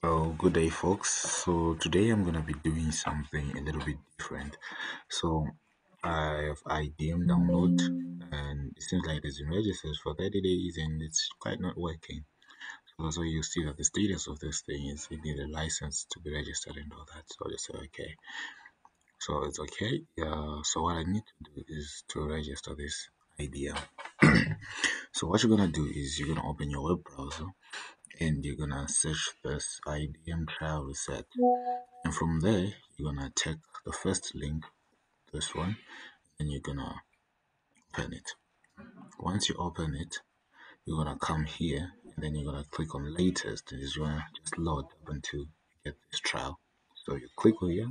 Oh, good day, folks. So today I'm gonna be doing something a little bit different. So I have IDM download, and it seems like it's been registered for 30 days, and it's quite not working. So you see that the status of this thing is it need a license to be registered and all that. So I just say okay. So it's okay. Yeah. So what I need to do is to register this IDM. so what you're gonna do is you're gonna open your web browser and you're gonna search this IDM trial reset. And from there you're gonna take the first link this one and you're gonna open it. Once you open it you're gonna come here and then you're gonna click on latest and it's gonna just load up until you get this trial. So you click here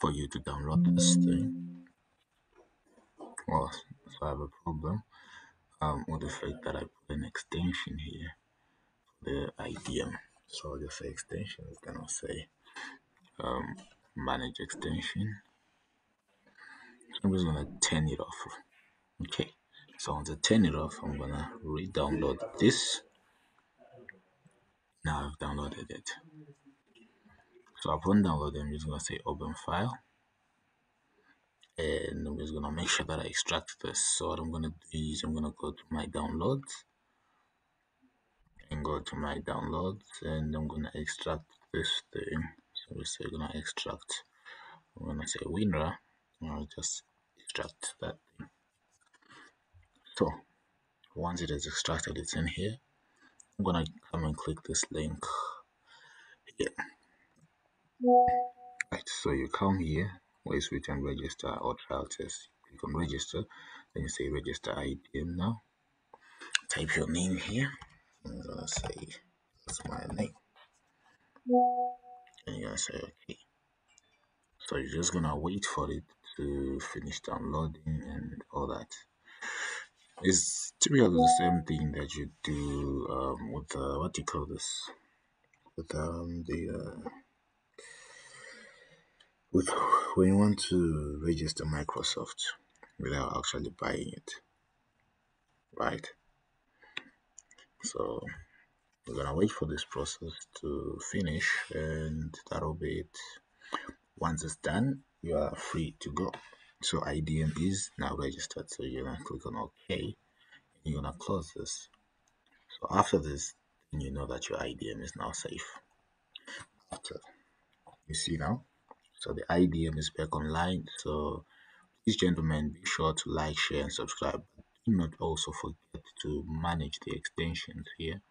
for you to download this thing. Well so I have a problem um, with the fact that I put an extension here the IDM. So I'll just say extension is gonna say um, manage extension. I'm just gonna turn it off. Okay, so once I turn it off, I'm gonna re-download this. Now I've downloaded it. So upon downloading, I'm just gonna say open file. And I'm just gonna make sure that I extract this. So what I'm gonna do is I'm gonna go to my downloads and go to my downloads and I'm gonna extract this thing. So we say gonna extract. I'm gonna say WinRAR. I'll just extract that thing. So once it is extracted, it's in here. I'm gonna come and click this link here. Right, so you come here where it's written register or trial test. You can register, then you say register IDM now. Type your name here. I'm gonna say that's my name. And you're gonna say okay. So you're just gonna wait for it to finish downloading and all that. It's typically the same thing that you do um, with what do you call this? With um, the uh, with when you want to register Microsoft without actually buying it, right? So we're gonna wait for this process to finish, and that'll be it. Once it's done, you are free to go. So IDM is now registered. So you're gonna click on OK, and you're gonna close this. So after this, you know that your IDM is now safe. After you see now, so the IDM is back online. So please, gentlemen, be sure to like, share, and subscribe. Do not also forget to manage the extensions here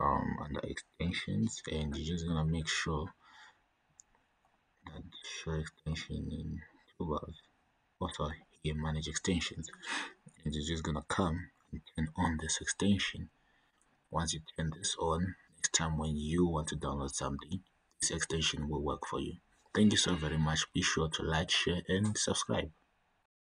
um, under extensions, and you're just gonna make sure that show extension in toolbars. Also, here manage extensions, and you're just gonna come and turn on this extension. Once you turn this on, next time when you want to download something, this extension will work for you. Thank you so very much. Be sure to like, share, and subscribe.